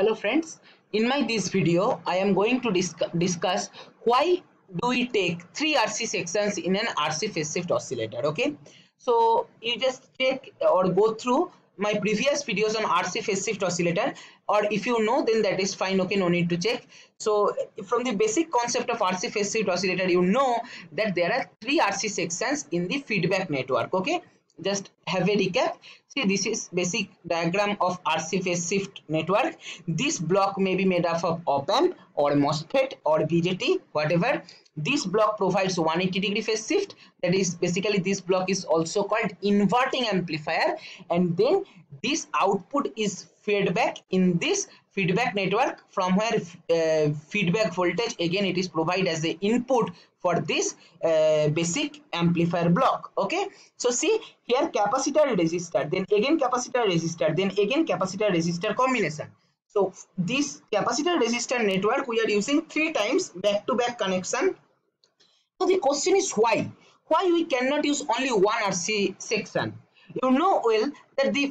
hello friends in my this video i am going to disc discuss why do we take three rc sections in an rc phase shift oscillator okay? So you just check or go through my previous videos on rc phase shift oscillator or if you know then that is fine okay? No need to check. So from the basic concept of rc phase shift oscillator you know that there are three rc sections in the feedback network okay just have a recap. See this is basic diagram of RC phase shift network. This block may be made up of op amp or MOSFET or BJT whatever. This block provides 180 degree phase shift. That is basically this block is also called inverting amplifier. And then this output is fed back in this feedback network. From where uh, feedback voltage again it is provided as the input for this uh, basic amplifier block. Okay? So see here capacitor resistor then again capacitor resistor then again capacitor resistor combination. So this capacitor resistor network we are using three times back to back connection. So the question is why? Why we cannot use only one rc section? You know well that the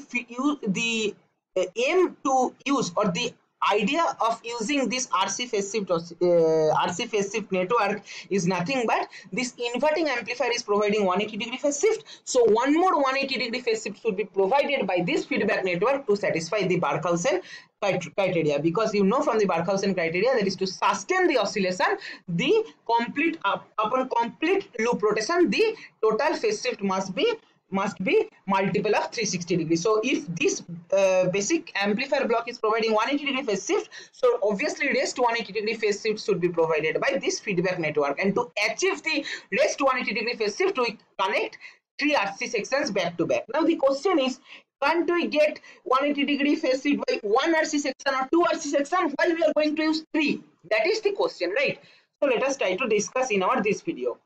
the uh, aim to use or the idea of using this RC phase shift uh, RC phase shift network is nothing but this inverting amplifier is providing 180 degree phase shift. So one more 180 degree phase shift should be provided by this feedback network to satisfy the Barkhausen criteria. Because you know from the Barkhausen criteria that is to sustain the oscillation the complete uh, upon complete loop rotation the total phase shift must be must be multiple of 360 degrees. So if this uh, basic amplifier block is providing 180 degree phase shift so obviously rest 180 degree phase shift should be provided by this feedback network. And to achieve the rest 180 degree phase shift we connect three rc sections back to back. Now the question is can't we get 180 degree phase shift by one rc section or two rc section why we are going to use three? That is the question right? So let us try to discuss in our this video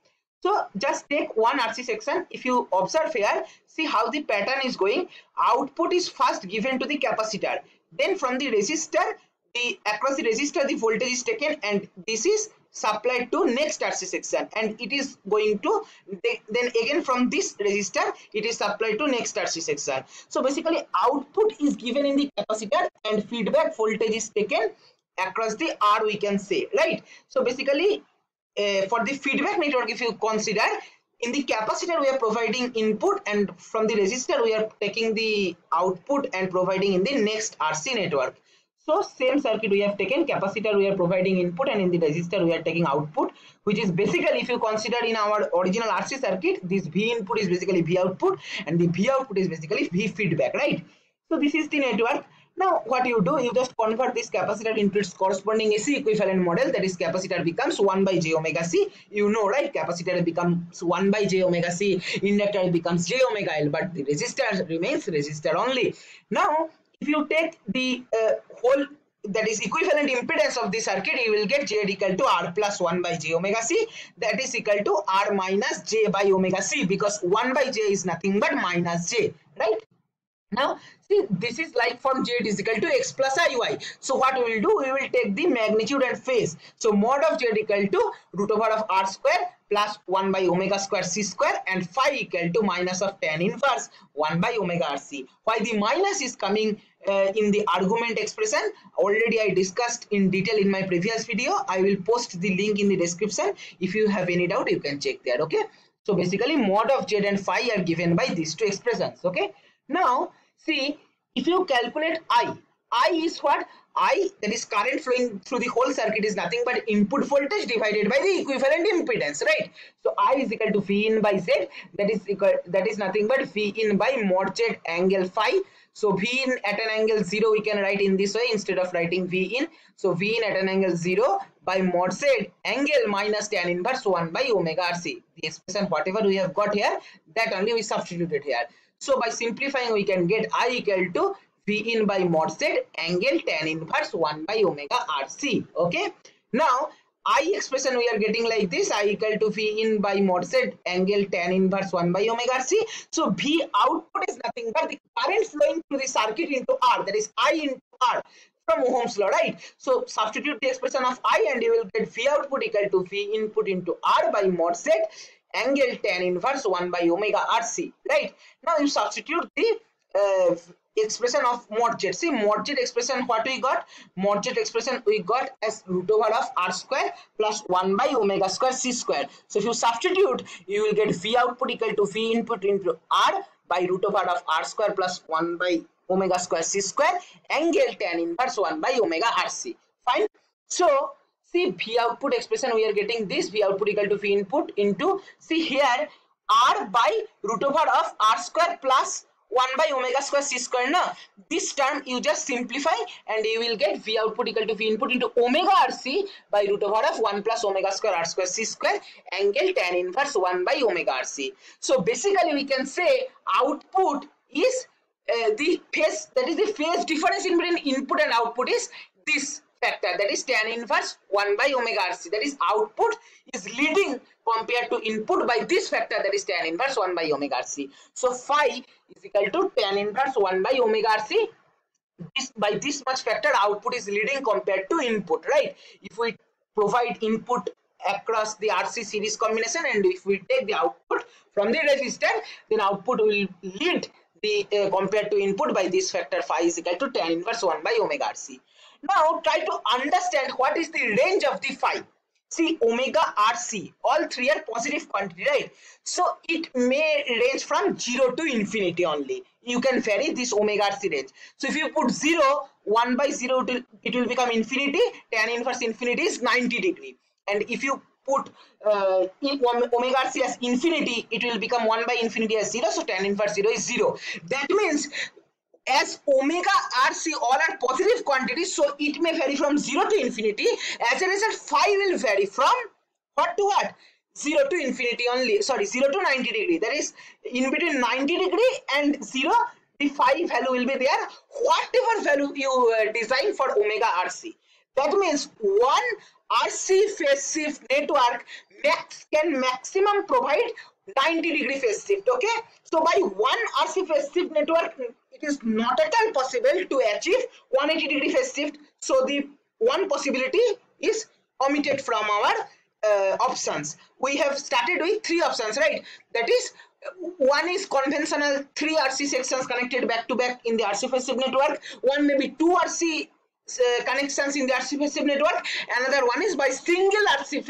so just take one RC section. If you observe here, see how the pattern is going. Output is first given to the capacitor. Then from the resistor, the across the resistor, the voltage is taken and this is supplied to next RC section and it is going to then again from this resistor it is supplied to next RC section. So basically output is given in the capacitor and feedback voltage is taken across the R we can say right. So basically uh, for the feedback network if you consider in the capacitor we are providing input and from the resistor we are taking the output and providing in the next RC network. So same circuit we have taken capacitor we are providing input and in the resistor we are taking output which is basically if you consider in our original RC circuit this V input is basically V output and the V output is basically V feedback right. So this is the network now what you do, you just convert this capacitor into its corresponding AC equivalent model that is capacitor becomes 1 by j omega c. You know right, capacitor becomes 1 by j omega c, inductor becomes j omega l but the resistor remains resistor only. Now if you take the uh, whole that is equivalent impedance of the circuit you will get z equal to r plus 1 by j omega c that is equal to r minus j by omega c because 1 by j is nothing but minus j right now see this is like from z is equal to x plus iy. So what we will do we will take the magnitude and phase. So mod of z equal to root over of r square plus 1 by omega square c square and phi equal to minus of tan inverse 1 by omega rc. Why the minus is coming uh, in the argument expression already I discussed in detail in my previous video. I will post the link in the description. If you have any doubt you can check there okay. So basically mod of z and phi are given by these two expressions okay. Now See, if you calculate I, I is what? I that is current flowing through the whole circuit is nothing but input voltage divided by the equivalent impedance, right? So I is equal to V in by Z that is equal that is nothing but V in by mod Z angle phi. So V in at an angle 0 we can write in this way instead of writing V in. So V in at an angle 0 by mod Z angle minus tan inverse 1 by omega RC. The expression whatever we have got here that only we substituted here. So by simplifying, we can get I equal to V in by mod Z angle tan inverse 1 by omega RC. Okay. Now, I expression we are getting like this I equal to V in by mod Z angle tan inverse 1 by omega RC. So V output is nothing but the current flowing through the circuit into R that is I into R from Ohm's law, right? So substitute the expression of I and you will get V output equal to V input into R by mod Z angle tan inverse 1 by omega rc right now you substitute the uh, expression of mod z. See mod z expression what we got? Mod z expression we got as root over of r square plus 1 by omega square c square. So if you substitute you will get v output equal to v input into r by root over of r square plus 1 by omega square c square angle tan inverse 1 by omega rc. Fine. So see v output expression we are getting this v output equal to v input into see here r by root over of r square plus 1 by omega square c square now this term you just simplify and you will get v output equal to v input into omega rc by root over of 1 plus omega square r square c square angle tan inverse 1 by omega rc so basically we can say output is uh, the phase that is the phase difference in between input and output is this factor that is tan inverse 1 by omega rc that is output is leading compared to input by this factor that is tan inverse 1 by omega rc so phi is equal to tan inverse 1 by omega rc this by this much factor output is leading compared to input right? If we provide input across the rc series combination and if we take the output from the resistor then output will lead the uh, compared to input by this factor phi is equal to tan inverse 1 by omega rc now try to understand what is the range of the phi. See omega RC, all three are positive quantity, right? So it may range from 0 to infinity only. You can vary this omega RC range. So if you put 0, 1 by 0, it will, become infinity. Tan inverse infinity is 90 degree. And if you put uh, omega RC as infinity, it will become 1 by infinity as 0. So tan inverse 0 is 0. That means as omega rc all are positive quantities so it may vary from 0 to infinity. As a result phi will vary from what to what? 0 to infinity only. Sorry 0 to 90 degree. That is in between 90 degree and 0 the phi value will be there. Whatever value you uh, design for omega rc. That means one rc phase shift network max can maximum provide 90 degree phase shift okay? So by one rc phase shift network is not at all possible to achieve 180 degree phase shift so the one possibility is omitted from our uh, options we have started with three options right that is one is conventional three rc sections connected back to back in the rc phase shift network one may be two rc uh, connections in the RC phase shift network. Another one is by single RC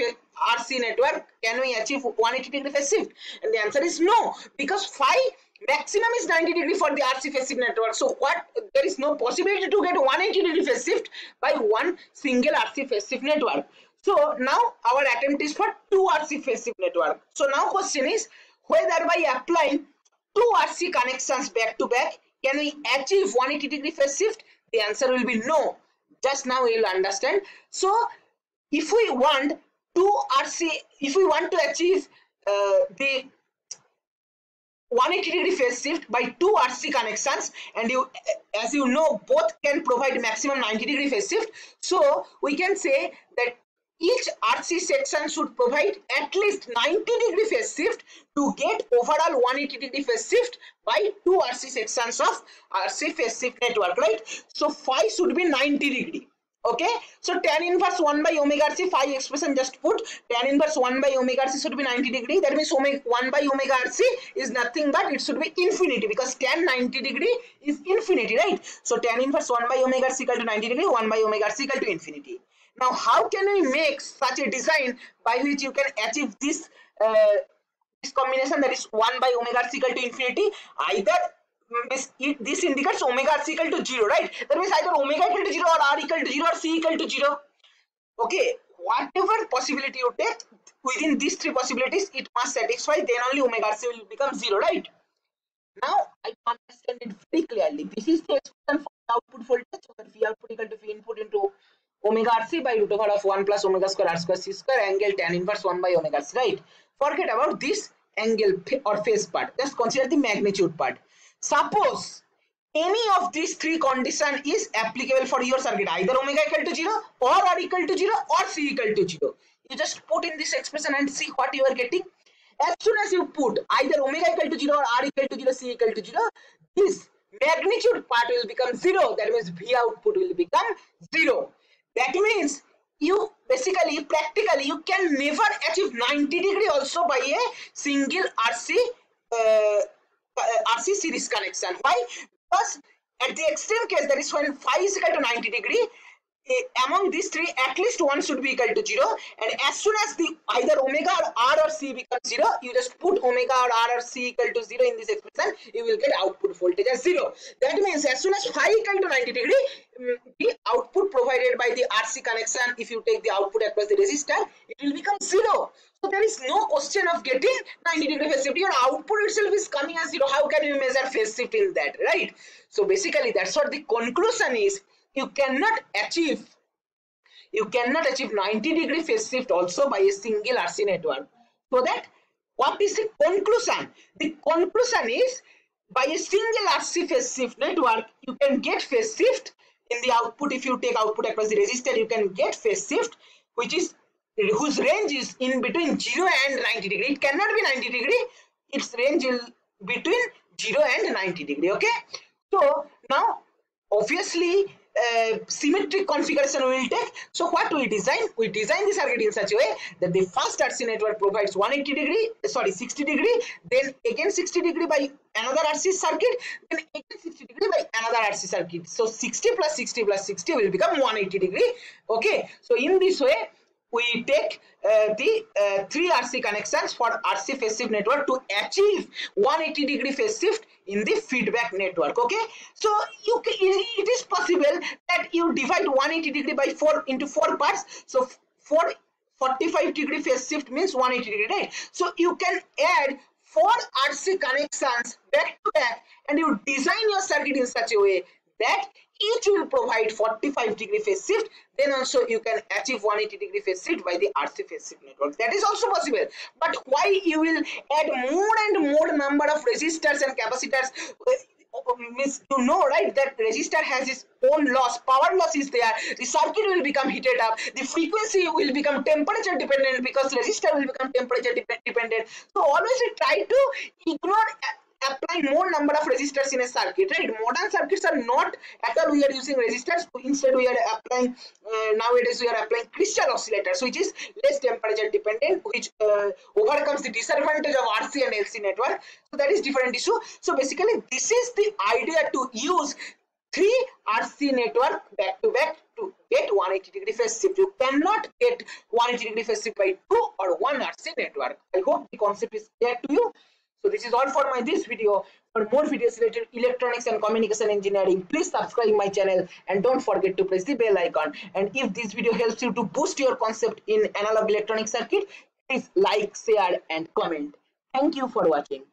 RC network. Can we achieve 180 degree phase shift? And the answer is no, because phi maximum is 90 degree for the RC phase shift network. So what there is no possibility to get 180 degree phase shift by one single RC phase shift network. So now our attempt is for two RC phase shift network. So now question is whether by applying two RC connections back to back can we achieve 180 degree phase shift? The answer will be no. Just now you will understand. So if we want two RC, if we want to achieve uh, the 180 degree phase shift by two RC connections and you as you know both can provide maximum 90 degree phase shift. So we can say that each RC section should provide at least 90 degree phase shift to get overall 180 degree phase shift by two RC sections of RC phase shift network right? So phi should be 90 degree okay? So tan inverse 1 by omega rc phi expression just put. Tan inverse 1 by omega rc should be 90 degree. That means omega 1 by omega rc is nothing but it should be infinity because tan 90 degree is infinity right? So tan inverse 1 by omega rc equal to 90 degree 1 by omega rc equal to infinity. Now how can we make such a design by which you can achieve this uh, this combination that is 1 by omega rc equal to infinity? Either this, indicates omega is equal to 0, right? That means either omega equal to 0 or r equal to 0 or c equal to 0. Okay, whatever possibility you take, within these three possibilities, it must satisfy, then only omega c will become 0, right? Now, I understand it very clearly. This is the expression for the output voltage, that V output equal to V input into omega rc by root over of 1 plus omega square r square c square angle tan inverse 1 by omega c, right? Forget about this angle or phase part. Just consider the magnitude part. Suppose any of these three condition is applicable for your circuit either omega equal to 0 or r equal to 0 or c equal to 0 you just put in this expression and see what you are getting. As soon as you put either omega equal to 0 or r equal to 0 c equal to 0 this magnitude part will become 0 that means v output will become 0 that means you basically practically you can never achieve 90 degree also by a single rc uh, RC series connection. Why? Because at the extreme case that is when phi is equal to 90 degree among these three at least one should be equal to zero and as soon as the either omega or r or c becomes zero you just put omega or r or c equal to zero in this expression you will get output voltage as zero that means as soon as phi equal to 90 degree um, the output provided by the rc connection if you take the output across the resistor it will become zero so there is no question of getting 90 degree phase shift your output itself is coming as zero how can you measure phase shift in that right so basically that's what the conclusion is you cannot achieve you cannot achieve 90 degree phase shift also by a single RC network. So that what is the conclusion? The conclusion is by a single RC phase shift network, you can get phase shift in the output. If you take output across the resistor, you can get phase shift, which is whose range is in between 0 and 90 degree. It cannot be 90 degree. Its range is between 0 and 90 degree. Okay. So now obviously uh, symmetric configuration we will take. So what we design? We design the circuit in such a way that the first RC network provides 180 degree, sorry 60 degree, then again 60 degree by another RC circuit, then again 60 degree by another RC circuit. So 60 plus 60 plus 60 will become 180 degree. Okay, so in this way we take uh, the uh, three RC connections for RC phase shift network to achieve 180 degree phase shift in the feedback network okay? So you it is possible that you divide 180 degree by 4 into 4 parts. So 4 45 degree phase shift means 180 degree right? So you can add four RC connections back to back and you design your circuit in such a way that each will provide 45 degree phase shift then also you can achieve 180 degree phase shift by the RC phase shift network. That is also possible. But why you will add more and more number of resistors and capacitors? Uh, means you know right that resistor has its own loss power loss is there the circuit will become heated up the frequency will become temperature dependent because resistor will become temperature dependent. So always try to ignore apply more number of resistors in a circuit right? Modern circuits are not at all we are using resistors. Instead we are applying uh, nowadays we are applying crystal oscillators which is less temperature dependent which uh, overcomes the disadvantage of rc and lc network. So that is different issue. So basically this is the idea to use three rc network back to back to get 180 degree phase shift. You cannot get 180 degree phase shift by two or one rc network. I hope the concept is clear to you so this is all for my this video. For more videos related electronics and communication engineering, please subscribe my channel and don't forget to press the bell icon. And if this video helps you to boost your concept in analog electronic circuit, please like, share and comment. Thank you for watching.